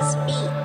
must be.